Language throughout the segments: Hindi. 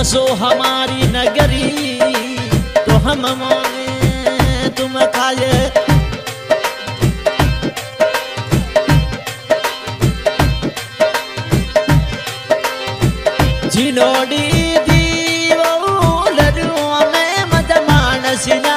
बसो हमारी नगरी तो हम मोने तुम खाए। जिनोड़ी दी वो लरुआ में मत मानसिना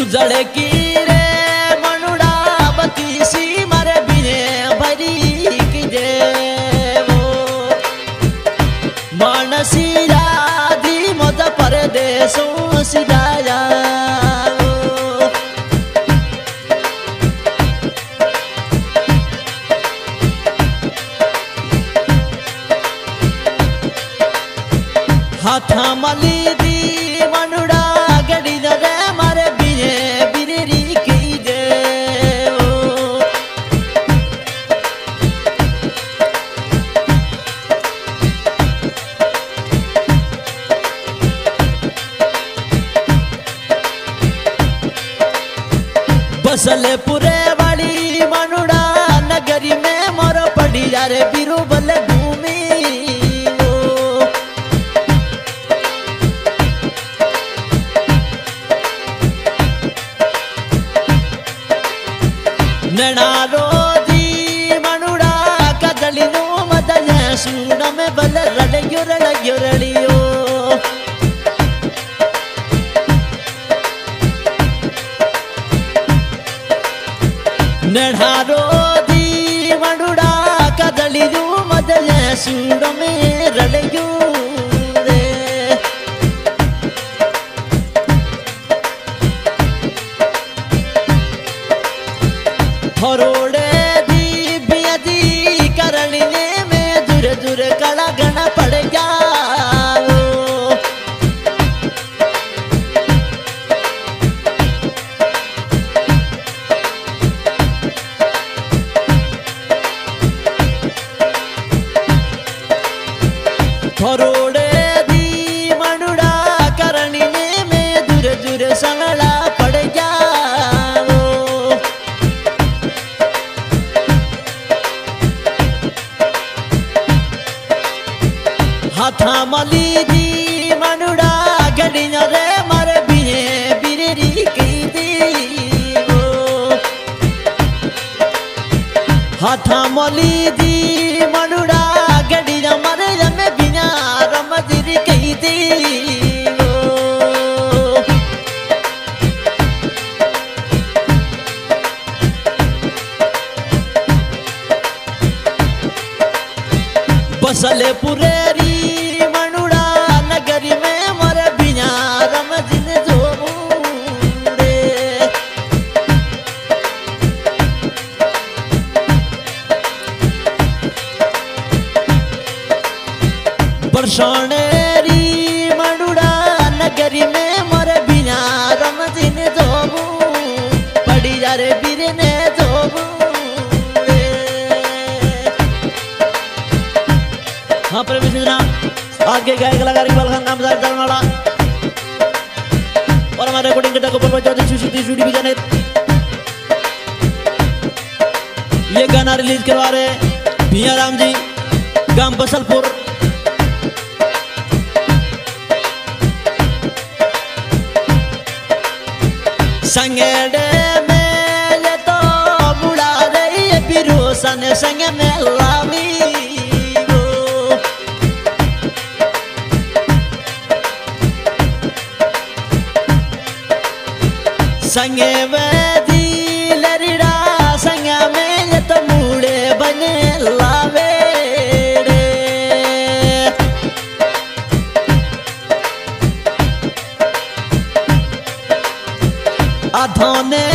उजड़ की रे, मनुड़ा बती सी मरे बिरे भरी की जेवो। मानसी राधी मद परदेशों सिदाया हाथा मली दी चले पूरे वाली मनुड़ा नगरी में मोरो पड़ी यारे बिरुबल भूमि। नणारो मनुड़ा कदली नो मदन में बल रड़ियो रड़ियो रड़ियो। ശൂടമേ मली दी मनुड़ा गड़िया रे मर बिए, बिरेरी की हाथा मली दी मनुड़ा गड़िया मर जमे बिना रमदिरी की दी बसले पुरेरी आगे गायक कलाकार इकबाल खान नामदार दलवाड़ा और हमारे रिकॉर्डिंग के ऊपर चौधरी सुशीति स्टूडियो भी जाने। ये गाना रिलीज़ करवा रहे भिया राम जी, गाँव बसलपुर। संगेड़े में तो बुढ़ा रही है बिरोसन संग में संगे में लरिड़ा संग में तो मुड़े बने लावे रे। अधोने